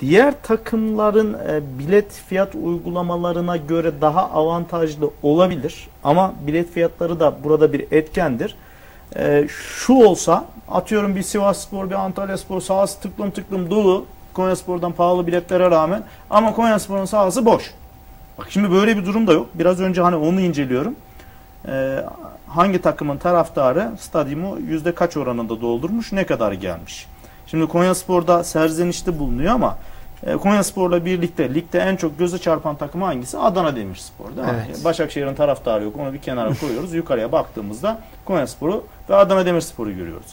Diğer takımların e, bilet fiyat uygulamalarına göre daha avantajlı olabilir ama bilet fiyatları da burada bir etkendir. E, şu olsa atıyorum bir Sivas Spor, bir Antalya Spor sahası tıklım tıklım dolu Konya Spor'dan pahalı biletlere rağmen ama Konya Spor'un sahası boş. Bak şimdi böyle bir durum da yok. Biraz önce hani onu inceliyorum. E, hangi takımın taraftarı stadyumu yüzde kaç oranında doldurmuş, ne kadar gelmiş. Şimdi Konya Spor'da serzenişte bulunuyor ama e, Konya Spor'la birlikte ligde en çok göze çarpan takım hangisi? Adana Demirspor değil mi? Evet. Başakşehir'in taraftarı yok. Onu bir kenara koyuyoruz. Yukarıya baktığımızda Konya Sporu ve Adana Demirspor'u görüyoruz.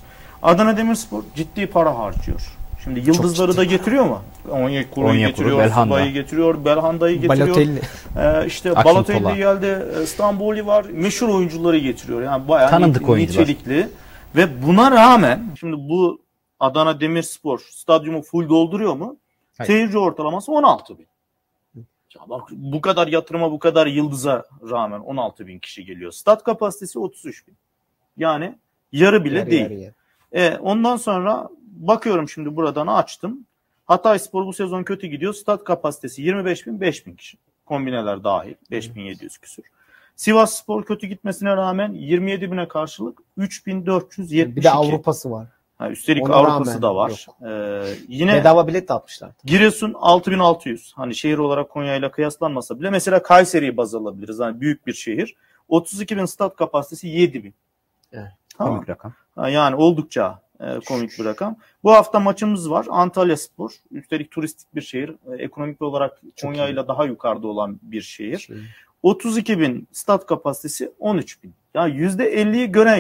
Adana Demirspor ciddi para harcıyor. Şimdi yıldızları da getiriyor mu? Onyekuru'yu Onyekuru, getiriyor, Belhanda. Suba'yı getiriyor, Belhanda'yı getiriyor. Balotelli. Ee, işte Akintola. Balotelli geldi, e, Stamboli var. Meşhur oyuncuları getiriyor. Yani bayağı Tanındık nit- oyuncular. nitelikli. Ve buna rağmen şimdi bu Adana Demirspor stadyumu full dolduruyor mu? Hayır. Seyirci ortalaması 16 bin. Ya bak bu kadar yatırıma bu kadar yıldıza rağmen 16 bin kişi geliyor. Stat kapasitesi 33 bin. Yani yarı bile Yarı değil. yarıya. E, ondan sonra bakıyorum şimdi buradan açtım. Hatay Spor bu sezon kötü gidiyor. Stat kapasitesi 25 bin 5 bin kişi. Kombineler dahil 5700 küsür. Sivas Spor kötü gitmesine rağmen 27 bine karşılık 3472. Bir de Avrupa'sı var. Ha, üstelik Ona Avrupa'sı rağmen da var. yok. Ee, yine Bedava bilet de atmışlar. Giresun 6600. Hani şehir olarak Konya ile kıyaslanmasa bile mesela Kayseri'yi baz alabiliriz. Hani büyük bir şehir. 32 bin stat kapasitesi 7 bin. Evet. Tamam. Komik rakam. Ha, Yani oldukça e, komik bir rakam. Bu hafta maçımız var. Antalya Spor. Üstelik turistik bir şehir. E, ekonomik olarak Konya ile daha yukarıda olan bir şehir. Şey. 32 bin stat kapasitesi 13 bin. Ya %50'yi gören